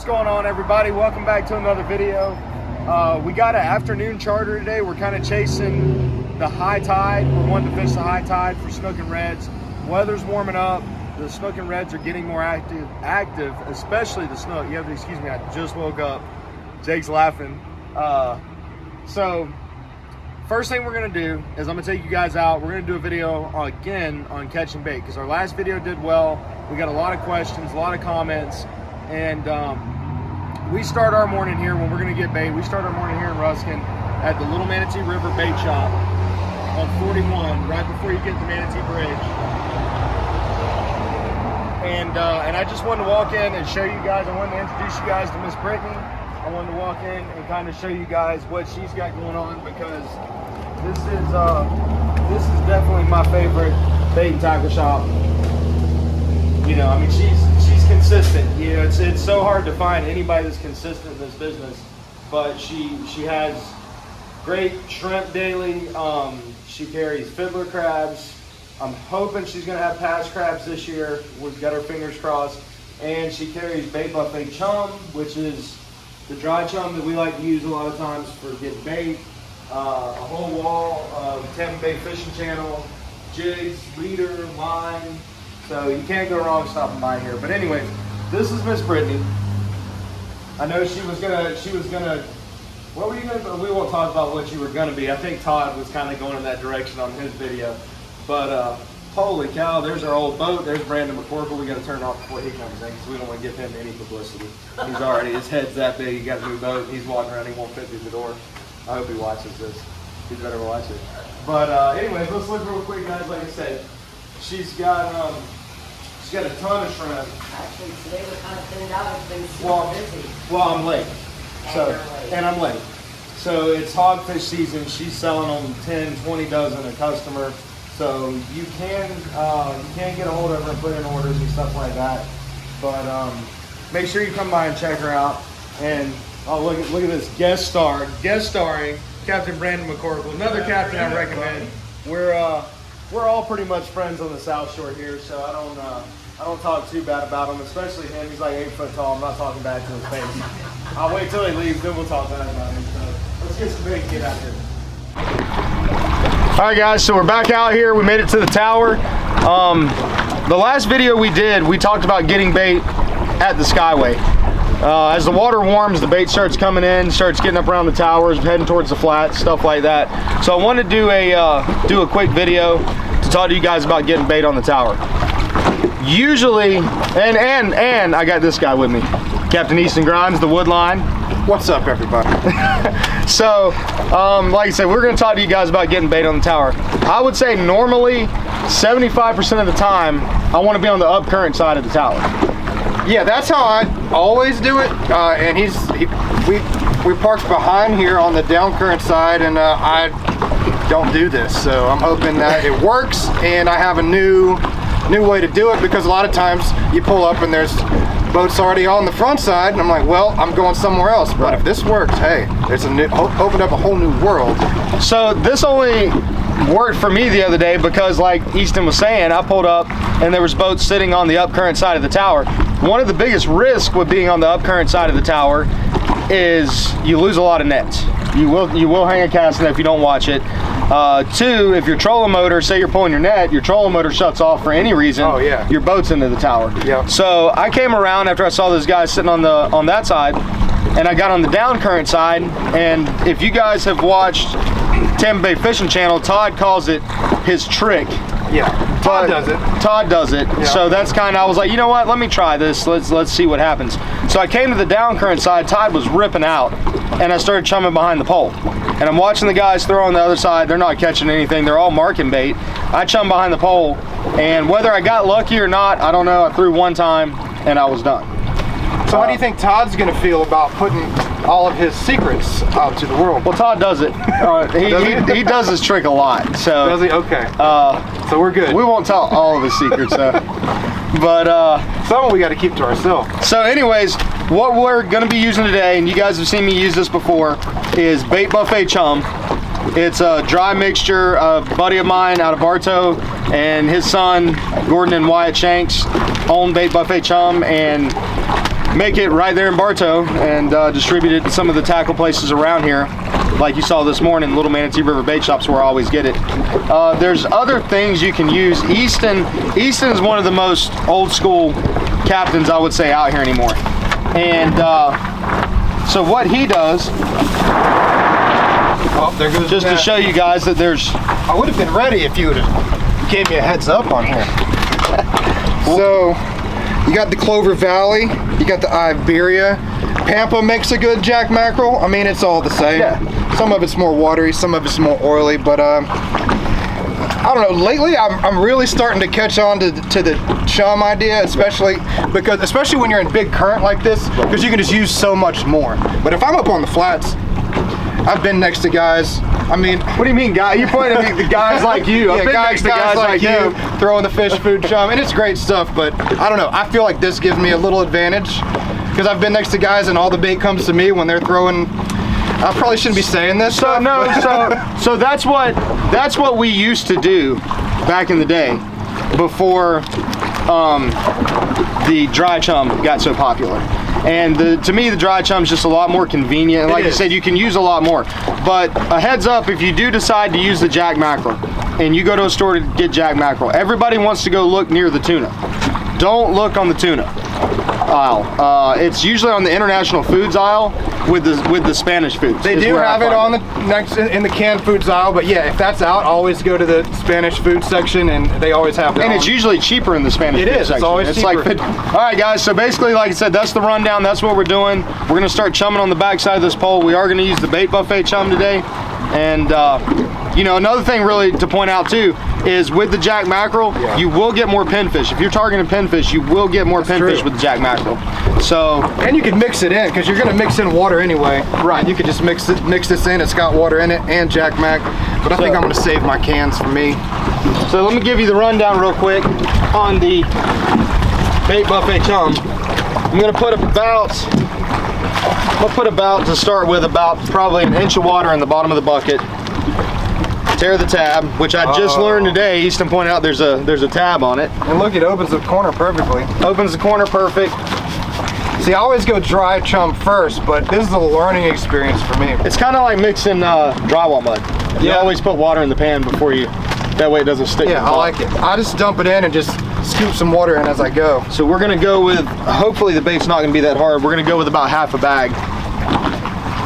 What's going on everybody? Welcome back to another video. Uh, we got an afternoon charter today. We're kind of chasing the high tide. We're wanting to fish the high tide for snook and reds. Weather's warming up. The snook and reds are getting more active, active, especially the snook. You have to excuse me, I just woke up. Jake's laughing. Uh, so first thing we're gonna do is I'm gonna take you guys out. We're gonna do a video again on catching bait because our last video did well. We got a lot of questions, a lot of comments, and um, we start our morning here when we're gonna get bait. We start our morning here in Ruskin at the Little Manatee River Bait Shop on 41, right before you get the Manatee Bridge. And uh, and I just wanted to walk in and show you guys. I wanted to introduce you guys to Miss Brittany. I wanted to walk in and kind of show you guys what she's got going on because this is uh, this is definitely my favorite bait and tackle shop. You know, I mean, she's she's consistent. You know, it's it's so hard to find anybody that's consistent in this business, but she she has great shrimp daily. Um, she carries fiddler crabs. I'm hoping she's gonna have pass crabs this year. We've got our fingers crossed. And she carries bait buffet chum, which is the dry chum that we like to use a lot of times for getting bait. Uh, a whole wall of Tampa Bay Fishing Channel, jigs, leader, line. So you can't go wrong stopping by here. But anyways, this is Miss Brittany. I know she was gonna, she was gonna, what were you gonna, we won't talk about what you were gonna be. I think Todd was kind of going in that direction on his video. But uh, holy cow, there's our old boat. There's Brandon McCorkle. We gotta turn off before he comes in because we don't want to give him any publicity. He's already, his head's that big. He got a new boat. He's walking around. He won't fit through the door. I hope he watches this. He better watch it. But uh, anyways, let's look real quick, guys. Like I said, she's got um, she's got a ton of shrimp. Actually, today we're kind of thinned out. It's been super Well, busy. well, I'm late. So, And you're late. and I'm late. So it's hogfish season. She's selling them 10, 20 dozen a customer. So you can uh, you can get a hold of her and put in orders and stuff like that. But um, make sure you come by and check her out. And oh, look at look at this guest star, guest starring Captain Brandon McCorkle, another captain I recommend. We're uh, we're all pretty much friends on the South Shore here, so I don't uh, I don't talk too bad about him, especially him. He's like eight foot tall. I'm not talking bad to his face. I'll wait till he leaves, then we'll talk bad about him. So let's get some bait and get out here. All right, guys, so we're back out here. We made it to the tower. Um, the last video we did, we talked about getting bait at the Skyway. Uh, as the water warms, the bait starts coming in, starts getting up around the towers, heading towards the flats, stuff like that. So I wanted to do a uh, do a quick video to talk to you guys about getting bait on the tower. Usually, and and and I got this guy with me, Captain Easton Grimes, the Woodline. What's up, everybody? So, um, like I said, we're going to talk to you guys about getting bait on the tower. I would say normally, 75% of the time, I want to be on the up current side of the tower. Yeah, that's how I always do it. Uh, and he's he, we we parked behind here on the down current side, and uh, I don't do this. So I'm hoping that it works, and I have a new new way to do it because a lot of times you pull up and there's boats already on the front side, and I'm like, well, I'm going somewhere else. But if this works, hey, it's a new opened up a whole new world. So this only worked for me the other day because like Easton was saying, I pulled up and there was boats sitting on the upcurrent side of the tower. One of the biggest risks with being on the upcurrent side of the tower is you lose a lot of nets. You will you will hang a cast net if you don't watch it. Uh, two, if your trolling motor, say you're pulling your net, your trolling motor shuts off for any reason. Oh, yeah. Your boat's into the tower. Yep. So I came around after I saw this guy sitting on the on that side, and I got on the down current side. And if you guys have watched Tampa Bay Fishing Channel, Todd calls it his trick. Yeah, But Todd does it. Todd does it. So that's kind of I was like, you know what? Let me try this. Let's let's see what happens. So I came to the down current side. Todd was ripping out, and I started chumming behind the pole. And I'm watching the guys throw on the other side. They're not catching anything. They're all marking bait. I chum behind the pole, and whether I got lucky or not, I don't know. I threw one time, and I was done. So how do you think Todd's gonna feel about putting all of his secrets out to the world? Well, Todd does it. Uh, he, Does he, he? does this trick a lot. So Does he? Okay. uh, so we're good. we won't tell all of his secrets. though. but uh, Some we got to keep to ourselves. So anyways, what we're gonna be using today, and you guys have seen me use this before, is Bait Buffet Chum. It's a dry mixture. A buddy of mine out of Bartow and his son, Gordon and Wyatt Shanks, own Bait Buffet Chum, and make it right there in Bartow and uh, distribute it to some of the tackle places around here. Like you saw this morning, Little Manatee River Bait Shops where I always get it. Uh, there's other things you can use. Easton, Easton is one of the most old school captains I would say out here anymore. And uh, so what he does, Oh, there goes just to show you guys that there's I would have been ready if you would have gave me a heads up on here. so, you got the Clover Valley, you got the Iberia. Pampa makes a good jack mackerel. I mean, it's all the same. Yeah. Some of it's more watery, some of it's more oily, but um, I don't know. Lately, I'm, I'm really starting to catch on to, to the chum idea, especially because especially when you're in big current like this, because you can just use so much more. But if I'm up on the flats, I've been next to guys. I mean, What do you mean, guy? You pointed at me, the guys like you. I've yeah, been guys, next to guys, like, you you. throwing the fish food chum, and it's great stuff. But I don't know. I feel like this gives me a little advantage because I've been next to guys, and all the bait comes to me when they're throwing. I probably shouldn't be saying this. So stuff, no, so so that's what that's what we used to do back in the day, before um, the dry chum got so popular. And the, to me, the dry chum is just a lot more convenient. And like I said, you can use a lot more. But a heads up, if you do decide to use the jack mackerel, and you go to a store to get jack mackerel, everybody wants to go look near the tuna. Don't look on the tuna aisle. Uh, it's usually on the international foods aisle with the with the Spanish foods. They do have it on the next in the canned foods aisle, but yeah, if that's out, always go to the Spanish food section, and they always have that. And it's usually cheaper in the Spanish It food is, it's section. always it's like cheaper. fif- all right, guys. So basically, like I said, that's the rundown. That's what we're doing. We're gonna start chumming on the backside of this pole. We are gonna use the bait buffet chum today, and uh, you know another thing really to point out too is with the jack mackerel, Yeah. you will get more pinfish. If you're targeting pinfish, you will get more pinfish true. with the jack mackerel. So And you can mix it in because you're gonna mix in water anyway. Right. You could just mix it, mix this in. It's got water in it and Jack Mac. But I think I'm gonna save my cans for me. So let me give you the rundown real quick on the bait buffet chum. I'm gonna put about, Gonna put about to start with about probably an inch of water in the bottom of the bucket. Tear the tab, which I just Oh. learned today. Easton pointed out there's a there's a tab on it. And look, it opens the corner perfectly. Opens the corner perfect. See, I always go dry chum first, but this is a learning experience for me. It's kind of like mixing uh, drywall mud. You Yeah. always put water in the pan before you. That way it doesn't stick. Yeah, I like it. I just dump it in and just scoop some water in as I go. So we're gonna go with, hopefully the bait's not gonna be that hard. We're gonna go with about half a bag.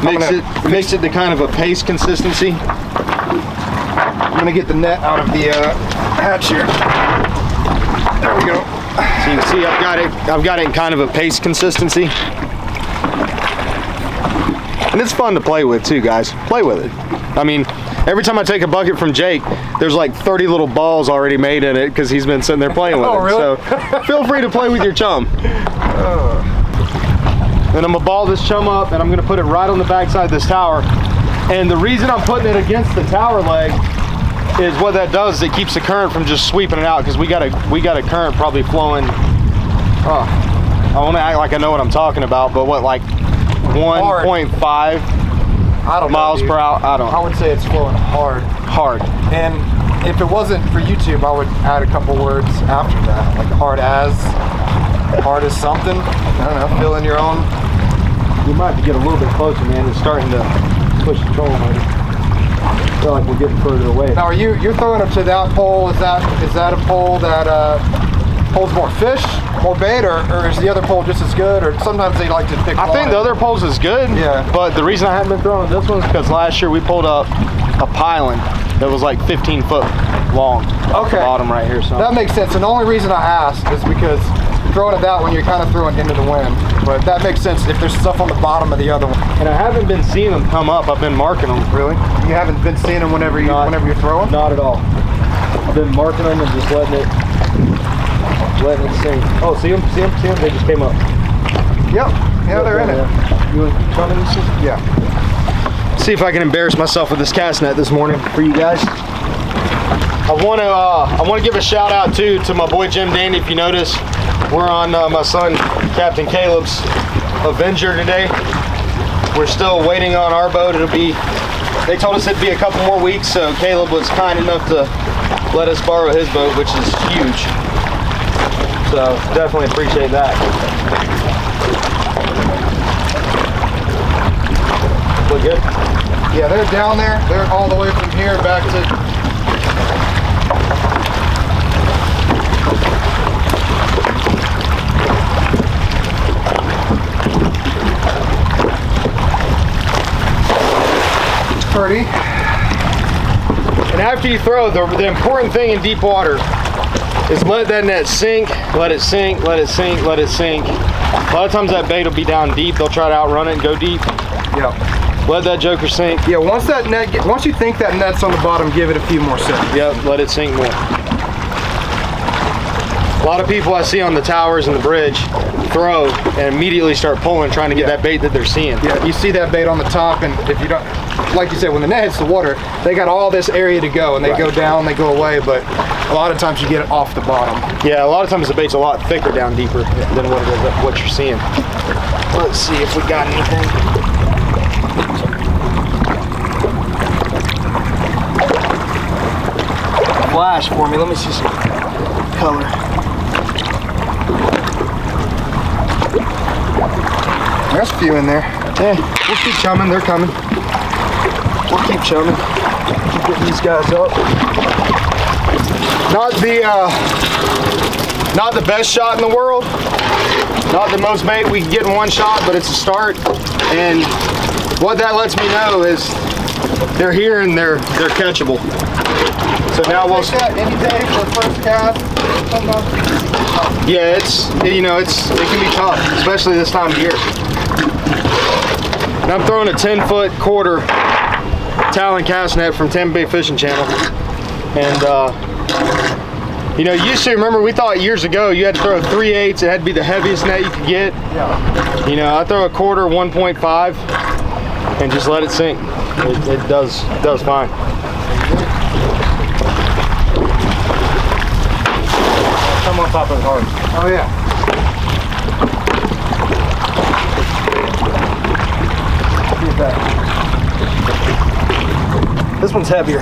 Mix it, mix it to kind of a paste consistency. I'm gonna get the net out of the uh, hatch here. There we go. So you can see I've got it, I've got it in kind of a paste consistency. And it's fun to play with too, guys. Play with it. I mean, every time I take a bucket from Jake, there's like 30 little balls already made in it because he's been sitting there playing with Oh, it. really? So feel free to play with your chum. Then I'm gonna ball this chum up and I'm gonna put it right on the backside of this tower. And the reason I'm putting it against the tower leg is what that does is it keeps the current from just sweeping it out because we got a we got a current probably flowing. Oh, I want to act like I know what I'm talking about, but what like 1.5 I don't know, miles dude. per hour? I don't I would say it's flowing hard. hard. And if it wasn't for YouTube, I would add a couple words after that, like hard as, hard as something. I don't know, fill in your own. You might have to get a little bit closer, man. It's starting to push the trolling motor. I feel like we're getting further away. Now, are you you're throwing up to that pole? Is that is that a pole that uh, holds more fish, more bait, or, or is the other pole just as good? Or sometimes they like to pick. I think the other poles is good. Yeah. But the reason I haven't been throwing this one is because last year we pulled up a piling that was like 15 foot long. Okay. Bottom right here. So That makes sense. And the only reason I asked is because throwing it that one, you're kind of throwing into the wind. But that makes sense if there's stuff on the bottom of the other one. and I haven't been seeing them come up. I've been marking them. Really? You haven't been seeing them whenever you Not- whenever you're throwing. Not at all. I've been marking them and just letting it, letting it sink. Oh, see them? See them? See them? They just came up. Yep. Yeah, they're in it. You want to this? Yeah. See if I can embarrass myself with this cast net this morning for you guys. I want to uh, I want to give a shout out too to my boy Jim Dandy. If you notice, we're on uh, my son Captain Caleb's Avenger today. We're still waiting on our boat. It'll be. They told us it'd be a couple more weeks, so Caleb was kind enough to let us borrow his boat, which is huge. So definitely appreciate that. Look good? Yeah, they're down there. They're all the way from here back to And after you throw, the, the important thing in deep water is let that net sink, let it sink, let it sink, let it sink. A lot of times that bait will be down deep. They'll try to outrun it and go deep. Yeah. Let that joker sink. Yeah, once that net, get, once you think that net's on the bottom, give it a few more seconds. Yep, let it sink more. A lot of people I see on the towers and the bridge throw and immediately start pulling, trying to get Yeah. that bait that they're seeing. Yeah, you see that bait on the top, and if you don't, like you said, when the net hits the water, they got all this area to go, and they Right. go down, they go away, but a lot of times you get it off the bottom. Yeah, a lot of times the bait's a lot thicker down deeper than what it is, what you're seeing. Let's see if we got anything. Flash for me. Let me see some color. There's a few in there. Yeah, we'll keep chumming. They're coming. We'll keep chumming. Keep getting these guys up. Not the uh, not the best shot in the world. Not the most bait we can get in one shot, but it's a start. And what that lets me know is they're here and they're they're catchable. So now we'll that any day for the first cast. Yeah, it's you know it's it can be tough, especially this time of year. And I'm throwing a 10 foot quarter Talon cast net from Tampa Bay Fishing Channel, and uh, you know you used to remember we thought years ago you had to throw three eighths. It had to be the heaviest net you could get. Yeah. You know I throw a quarter 1.5 and just let it sink. It, it does it does fine. Come on top of hard. Oh yeah. Get that. This one's heavier.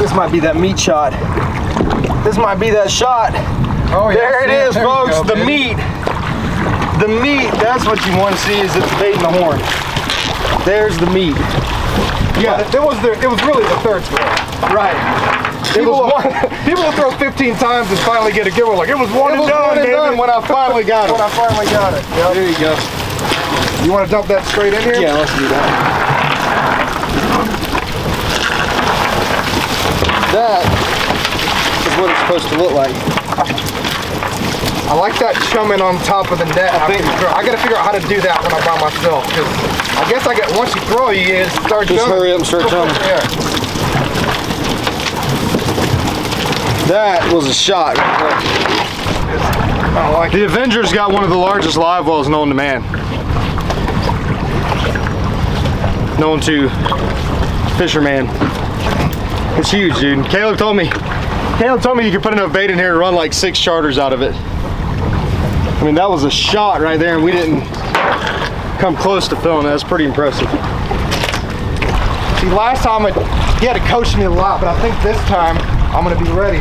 This might be that meat shot. This might be that shot. Oh yeah. There it Yeah, is, there folks. go, the baby. meat. The meat. That's what you want to see is it's baiting the horn. There's the meat. Yeah, it was the, it was really the third throw. Right. People, one, people will throw 15 times and finally get a good one. Like it was one it and was done, one and done when I finally got it. when. I finally got it. Yep. There you go. You want to dump that straight in here? Yeah, let's do that. That is what it's supposed to look like. I like that chumming on top of the net. I, think- I gotta figure out how to do that when I'm by myself. Cause I guess I get once you throw, you get start Just chumming. hurry up and start chumming. Yeah. That was a shot. I like it. The Avengers got one of the largest live wells known to man. Known to fisherman. It's huge, dude. Caleb told me. Caleb told me you could put enough bait in here to run like six charters out of it. I mean, that was a shot right there, and we didn't come close to filling. it. That's pretty impressive. See, last time I, he had to coach me a lot, but I think this time I'm gonna be ready.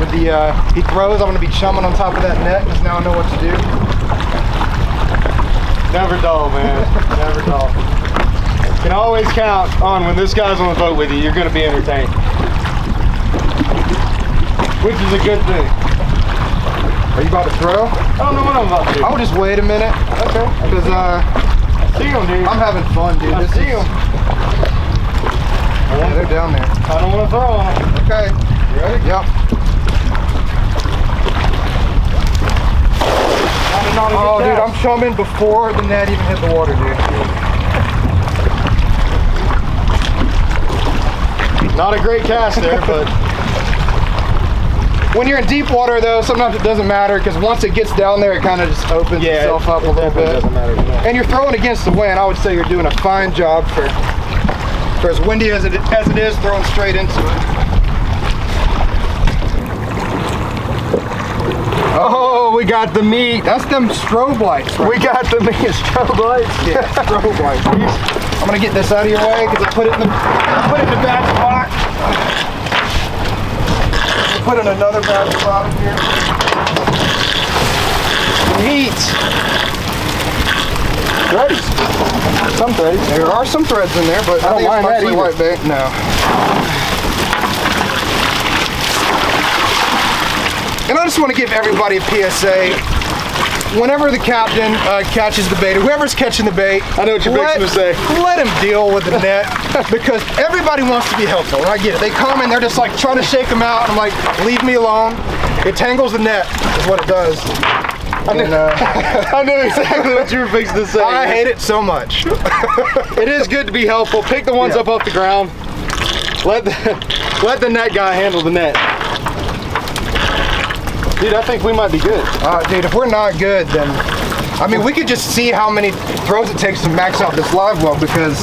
With the uh, he throws, I'm gonna be chumming on top of that net because now I know what to do. Never dull, man. Never dull. Can always count on when this guy's on the boat with you, you're going to be entertained. Which is a good thing. Are you about to throw? I don't know what I'm about to do. I'll just wait a minute. Okay. Because uh, See him, dude. I'm having fun, dude. I This see is- him. Yeah, they're down there. I don't want to throw on him. Okay. You ready? Yep. Oh, dude, I'm chumming before the net even hit the water, dude. Not a great cast there, but When you're in deep water, though, sometimes it doesn't matter because once it gets down there, it kind of just opens yeah, itself up a it little bit. doesn't matter. And you're throwing against the wind. I would say you're doing a fine job for for as windy as it as it is, throwing straight into it. Oh, we got the meat. That's them strobe lights. Right? We got the meat strobe lights. Yeah, strobe lights. I'm gonna get this out of your way because I put it in the I put it in the bad spot. I put in another bad spot here. Meat. Ready? some threads. There are some threads in there, but I don't mind that either. white bait. No. And I just want to give everybody a PSA. Whenever the captain uh, catches the bait, or whoever's catching the bait, I know what you're let, fixing to say. Let him deal with the net because everybody wants to be helpful. And I get it. They come and they're just like trying to shake them out. I'm like, leave me alone. It tangles the net, is what it does. I knew, And, uh, I knew exactly what you were fixing to say. I hate it so much. It is good to be helpful. Pick the ones Yeah. up off the ground. Let the let the net guy handle the net. Dude, I think we might be good. Uh, dude, if we're not good, then I mean, we could just see how many throws it takes to max out this live well because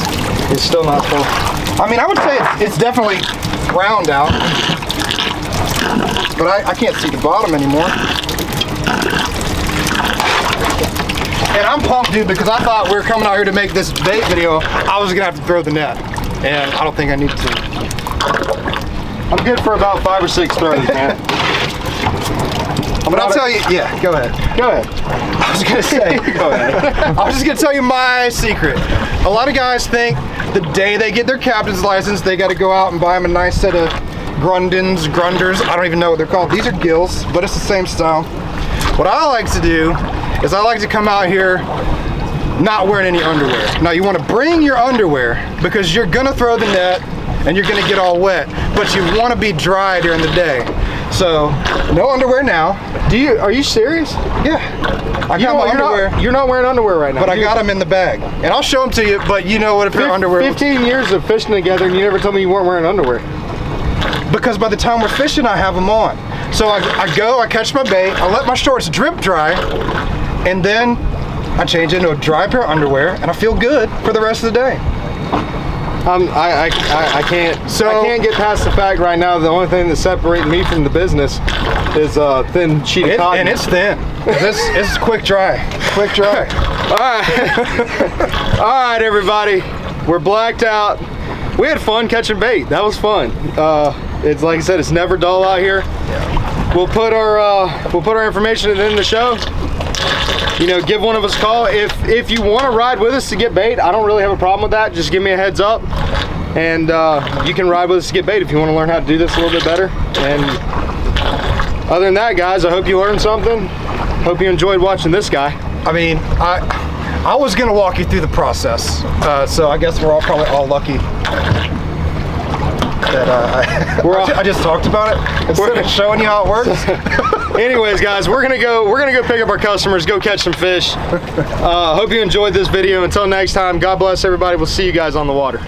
It's still not full. I mean, I would say it's, it's definitely round out, but I, I can't see the bottom anymore. And I'm pumped, dude, because I thought we were coming out here to make this bait video. I was gonna have to throw the net, and I don't think I need to. I'm good for about five or six throws, man. But I'll tell you, yeah, go ahead. Go ahead. I was gonna say, Go ahead. I was just gonna tell you my secret. A lot of guys think the day they get their captain's license, they gotta go out and buy them a nice set of Grundens, Grunders. I don't even know what they're called. These are gills, but it's the same style. What I like to do is I like to come out here not wearing any underwear. Now you wanna bring your underwear because you're gonna throw the net and you're gonna get all wet, but you wanna be dry during the day. So, no underwear now. Do you are you serious? Yeah. I You got my don't- you're, underwear. not, you're not wearing underwear right now. But I got them in the bag, and I'll show them to you. But you know what a pair of underwear looks 15 years of fishing together and you never told me you weren't wearing underwear. because by the time we're fishing, I have them on. So I, I go, I catch my bait, I let my shorts drip dry, and then I change into a dry pair of underwear, and I feel good for the rest of the day. Um, I, I, I, I can't. So- I can't get past the fact right now. The only thing that's separating me from the business is a thin sheet of It- cotton. and it's thin. This is quick dry, quick dry. all right. all right, everybody. We're blacked out. We had fun catching bait. That was fun. Uh, it's like I said, it's never dull out here. Yeah. We'll put our uh, we'll put our information at the end of the show. You know, give one of us a call if if you want to ride with us to get bait. I don't really have a problem with that. Just give me a heads up, and uh, you can ride with us to get bait if you want to learn how to do this a little bit better. And other than that, guys, I hope you learned something. Hope you enjoyed watching this guy. I mean, I I was gonna walk you through the process, uh, so I guess we're all probably all lucky that uh, I, We're all- I just talked about it instead of showing you how it works. Anyways, guys, we're gonna go. We're gonna go pick up our customers, go catch some fish. Uh, hope you enjoyed this video. Until next time, God bless everybody. We'll see you guys on the water.